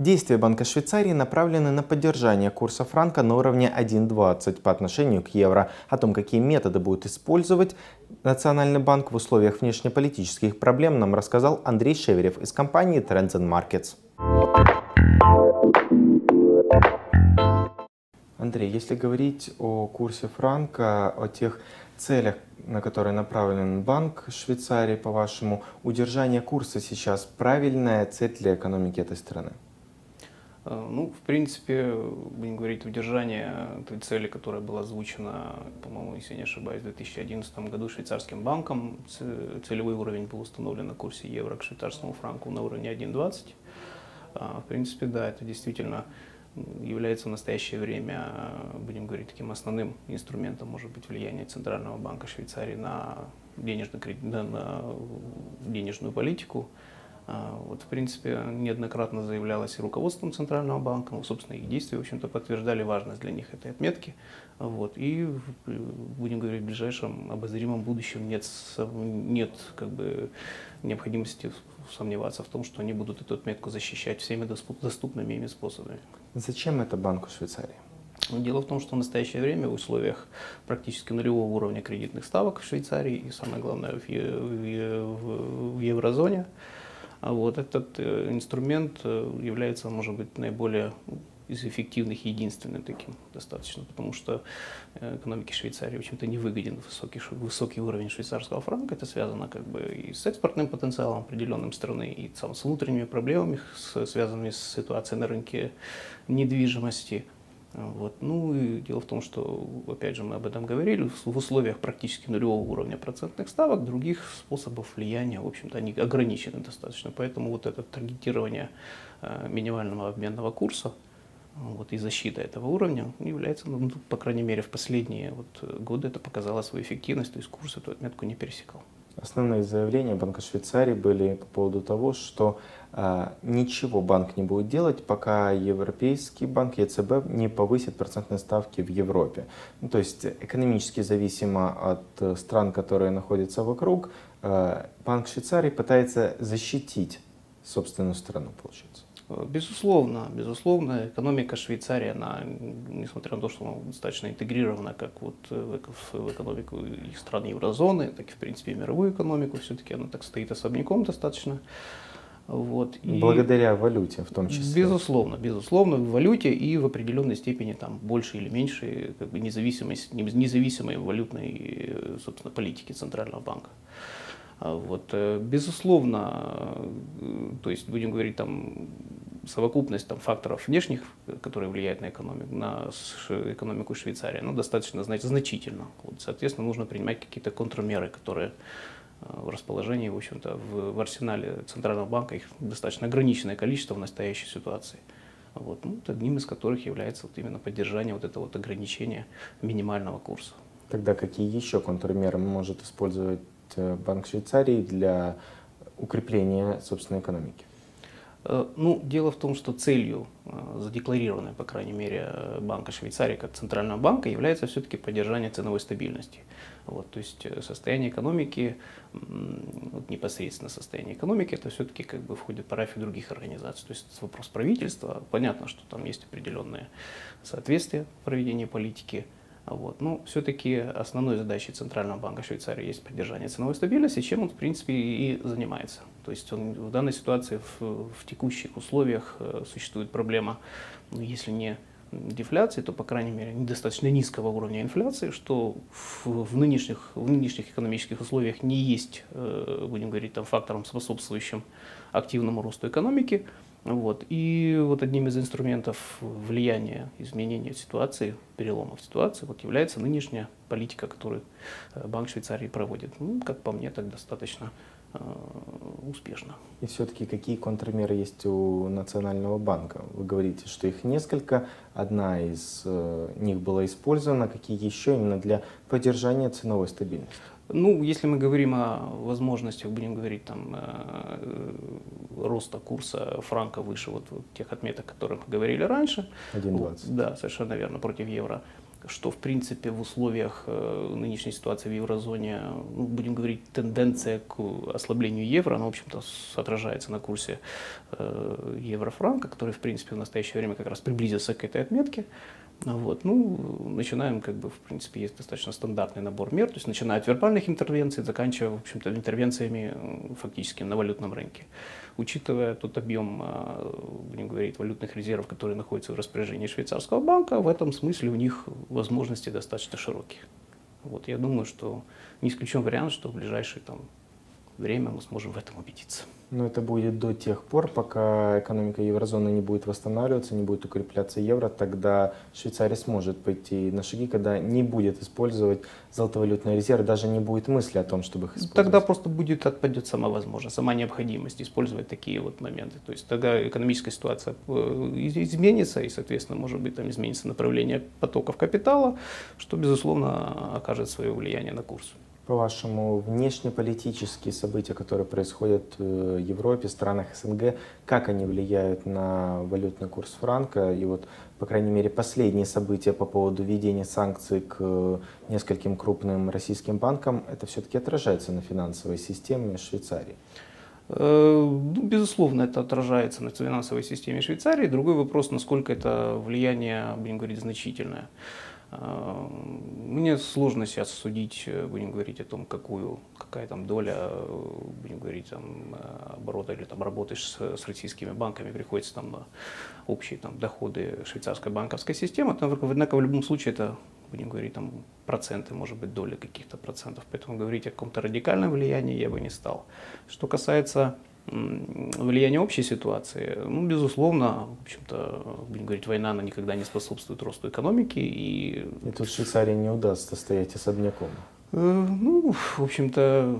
Действия Банка Швейцарии направлены на поддержание курса франка на уровне 1.20 по отношению к евро. О том, какие методы будет использовать Национальный банк в условиях внешнеполитических проблем, нам рассказал Андрей Шеверев из компании Trends Markets. Андрей, если говорить о курсе франка, о тех целях, на которые направлен Банк Швейцарии, по-вашему, удержание курса сейчас правильная цель для экономики этой страны? Э, ну, в принципе, будем говорить, удержание той цели, которая была озвучена, по-моему, если не ошибаюсь, в 2011 году швейцарским банком. Целевой уровень был установлен на курсе евро к швейцарскому франку на уровне 1.20. А, в принципе, да, это действительно является в настоящее время, будем говорить, таким основным инструментом, может быть, влияния Центрального банка Швейцарии на, денежно, на денежную политику. А, вот, в принципе, неоднократно заявлялось и руководством Центрального банка, ну, собственно, их действия, в общем-то, подтверждали важность для них этой отметки. Вот, и, будем говорить, в ближайшем обозримом будущем нет, нет как бы, необходимости сомневаться в том, что они будут эту отметку защищать всеми доступными ими способами. Зачем это Банку Швейцарии? Дело в том, что в настоящее время в условиях практически нулевого уровня кредитных ставок в Швейцарии и, самое главное, в, в, в еврозоне, вот этот э, инструмент э, является, может быть, наиболее из эффективных единственным таким достаточно, потому что э, экономике Швейцарии, в общем-то, не выгоден высокий, высокий уровень швейцарского франка. Это связано как бы и с экспортным потенциалом определенным страны, и сам, с внутренними проблемами, связанными с ситуацией на рынке недвижимости. Вот. Ну и дело в том, что, опять же, мы об этом говорили, в условиях практически нулевого уровня процентных ставок других способов влияния, в общем-то, они ограничены достаточно. Поэтому вот это таргетирование э, минимального обменного курса вот, и защита этого уровня является, ну, по крайней мере, в последние вот, годы это показало свою эффективность, то есть курс эту отметку не пересекал. Основные заявления Банка Швейцарии были по поводу того, что э, ничего банк не будет делать, пока Европейский банк ЕЦБ не повысит процентные ставки в Европе. Ну, то есть экономически зависимо от э, стран, которые находятся вокруг, э, Банк Швейцарии пытается защитить собственную страну, получается. Безусловно, безусловно, экономика Швейцарии, она, несмотря на то, что она достаточно интегрирована как вот в экономику их стран еврозоны, так и, в принципе, мировую экономику, все-таки она так стоит особняком достаточно. Вот. И Благодаря валюте в том числе. Безусловно, безусловно, в валюте и в определенной степени там больше или меньше как бы, независимость, независимой валютной собственно, политики Центрального банка. А вот, э, безусловно, э, то есть будем говорить там совокупность там, факторов внешних, которые влияют на экономику, на экономику Швейцарии, ну, достаточно значит, значительно. Вот, соответственно, нужно принимать какие-то контрмеры, которые э, в расположении, в общем-то, в, в арсенале Центрального банка их достаточно ограниченное количество в настоящей ситуации. Вот, ну, одним из которых является вот именно поддержание вот этого вот ограничения минимального курса. Тогда какие еще контрмеры может использовать Э, Банк Швейцарии для укрепления собственной экономики? Э, ну, дело в том, что целью, э, задекларированной, по крайней мере, Банка Швейцарии как центрального банка, является все-таки поддержание ценовой стабильности. Вот, то есть состояние экономики, вот непосредственно состояние экономики, это все-таки как бы входит в парафию других организаций. То есть вопрос правительства, понятно, что там есть определенные соответствия в проведении политики, вот. Но все-таки основной задачей Центрального банка Швейцарии есть поддержание ценовой стабильности, чем он, в принципе, и занимается. То есть он в данной ситуации, в, в текущих условиях э, существует проблема, ну, если не дефляции, то, по крайней мере, недостаточно низкого уровня инфляции, что в, в, нынешних, в нынешних экономических условиях не есть, э, будем говорить, там, фактором, способствующим активному росту экономики. Вот. И вот одним из инструментов влияния, изменения ситуации, перелома в ситуации, вот является нынешняя политика, которую э, Банк Швейцарии проводит. Ну, как по мне, так достаточно успешно. И все-таки какие контрмеры есть у Национального банка? Вы говорите, что их несколько, одна из э, них была использована, какие еще именно для поддержания ценовой стабильности? Ну, если мы говорим о возможностях, будем говорить там э, роста курса франка выше вот, вот тех отметок, о которых мы говорили раньше. 1,20. Да, совершенно верно, против евро что в принципе в условиях э, нынешней ситуации в еврозоне, ну, будем говорить, тенденция к ослаблению евро, она, в общем-то, отражается на курсе э, евро-франка, который, в принципе, в настоящее время как раз приблизился к этой отметке. Вот. Ну, начинаем, как бы, в принципе, есть достаточно стандартный набор мер, то есть начиная от вербальных интервенций, заканчивая, в общем-то, интервенциями фактически на валютном рынке. Учитывая тот объем, а, будем говорить, валютных резервов, которые находятся в распоряжении швейцарского банка, в этом смысле у них возможности достаточно широкие. Вот, я думаю, что не исключен вариант, что в ближайшее там, время мы сможем в этом убедиться. Но это будет до тех пор, пока экономика еврозоны не будет восстанавливаться, не будет укрепляться евро, тогда Швейцария сможет пойти на шаги, когда не будет использовать золотовалютные резервы, даже не будет мысли о том, чтобы их использовать. Тогда просто будет отпадет сама возможность, сама необходимость использовать такие вот моменты. То есть тогда экономическая ситуация э, изменится, и, соответственно, может быть, там изменится направление потоков капитала, что, безусловно, окажет свое влияние на курс по-вашему, внешнеполитические события, которые происходят э, в Европе, странах СНГ, как они влияют на валютный курс франка? И вот, по крайней мере, последние события по поводу введения санкций к э, нескольким крупным российским банкам, это все-таки отражается на финансовой системе Швейцарии? Э, ну, безусловно, это отражается на финансовой системе Швейцарии. Другой вопрос, насколько это влияние, будем говорить, значительное. А, мне сложно сейчас судить, э, будем говорить о том, какую, какая там доля, э, будем говорить, там, э, оборота или там работаешь с, с российскими банками, приходится там на общие там, доходы швейцарской банковской системы. Однако в любом случае это, будем говорить, там проценты, может быть, доля каких-то процентов. Поэтому говорить о каком-то радикальном влиянии я бы не стал. Что касается влияние общей ситуации, ну, безусловно, в общем-то, будем говорить, война, она никогда не способствует росту экономики. И, и тут Швейцарии не удастся стоять особняком. Э, ну, в общем-то,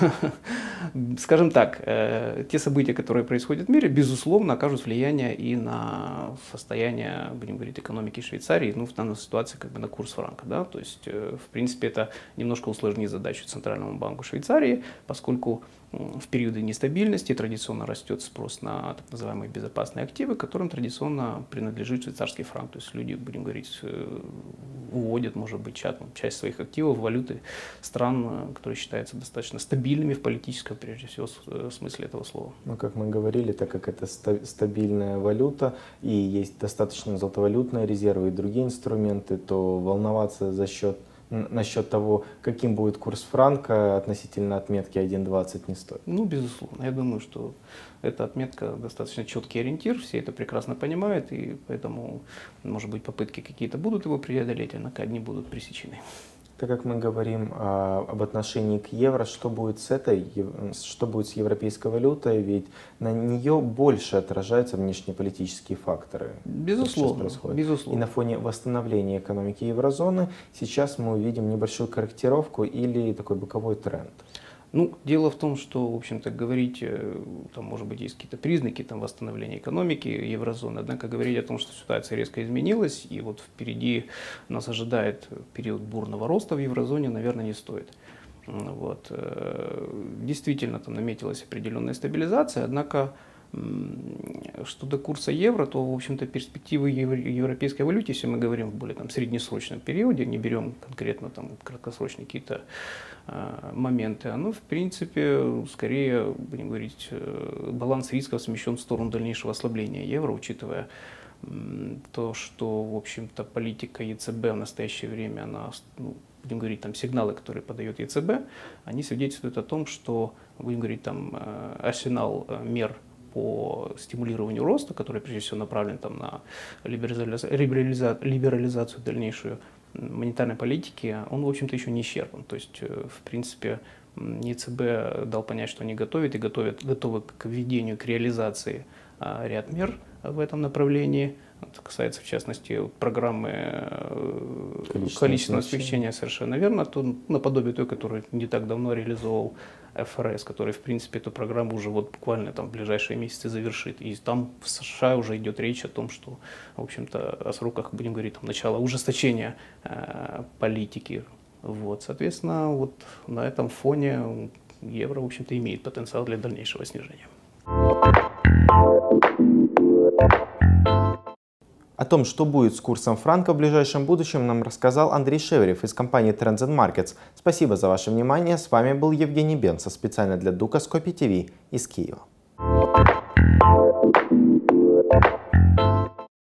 скажем так, э, те события, которые происходят в мире, безусловно, окажут влияние и на состояние, будем говорить, экономики Швейцарии, ну, в данной ситуации как бы на курс франка, да, то есть, э, в принципе, это немножко усложнит задачу Центральному банку Швейцарии, поскольку в периоды нестабильности традиционно растет спрос на так называемые безопасные активы, которым традиционно принадлежит швейцарский франк. То есть люди, будем говорить, э, уводят, может быть, часть своих активов валюты стран, э, которые считаются достаточно стабильными в политическом, прежде всего, э, смысле этого слова. Ну, как мы говорили, так как это стабильная валюта и есть достаточно золотовалютные резервы и другие инструменты, то волноваться за счет насчет того, каким будет курс франка относительно отметки 1.20 не стоит? Ну, безусловно. Я думаю, что эта отметка достаточно четкий ориентир, все это прекрасно понимают, и поэтому, может быть, попытки какие-то будут его преодолеть, однако одни будут пресечены так как мы говорим а, об отношении к евро, что будет с этой, что будет с европейской валютой, ведь на нее больше отражаются внешнеполитические факторы. Безусловно, безусловно. И на фоне восстановления экономики еврозоны сейчас мы увидим небольшую корректировку или такой боковой тренд. Ну, дело в том, что, в общем-то, говорить, э, там, может быть, есть какие-то признаки там, восстановления экономики еврозоны, однако говорить о том, что ситуация резко изменилась, и вот впереди нас ожидает период бурного роста в еврозоне, наверное, не стоит. Вот. Э, действительно, там наметилась определенная стабилизация, однако что до курса евро, то, в общем-то, перспективы европейской валюте, если мы говорим в более там, среднесрочном периоде, не берем конкретно там, краткосрочные какие-то э, моменты, оно, в принципе, скорее, будем говорить, э, баланс рисков смещен в сторону дальнейшего ослабления евро, учитывая то, что, в общем-то, политика ЕЦБ в настоящее время, она, ну, будем говорить, там сигналы, которые подает ЕЦБ, они свидетельствуют о том, что, будем говорить, там э, арсенал э, мер по стимулированию роста, который прежде всего направлен там, на либерализацию, либерализацию дальнейшую монетарной политики, он, в общем-то, еще не исчерпан. То есть, э, в принципе, ЕЦБ дал понять, что они готовят и готовят, готовы к введению, к реализации ряд мер в этом направлении. Это касается, в частности, программы э, количественного, количественного смягчения, совершенно верно, то наподобие той, которую не так давно реализовал ФРС, который, в принципе, эту программу уже вот буквально там в ближайшие месяцы завершит. И там в США уже идет речь о том, что, в общем-то, о сроках, будем говорить, там, начала ужесточения э, политики. Вот, соответственно, вот на этом фоне евро, в общем-то, имеет потенциал для дальнейшего снижения. О том, что будет с курсом франка в ближайшем будущем, нам рассказал Андрей Шеверев из компании Trends Markets. Спасибо за ваше внимание. С вами был Евгений Бенца, специально для Дука Скопи ТВ из Киева.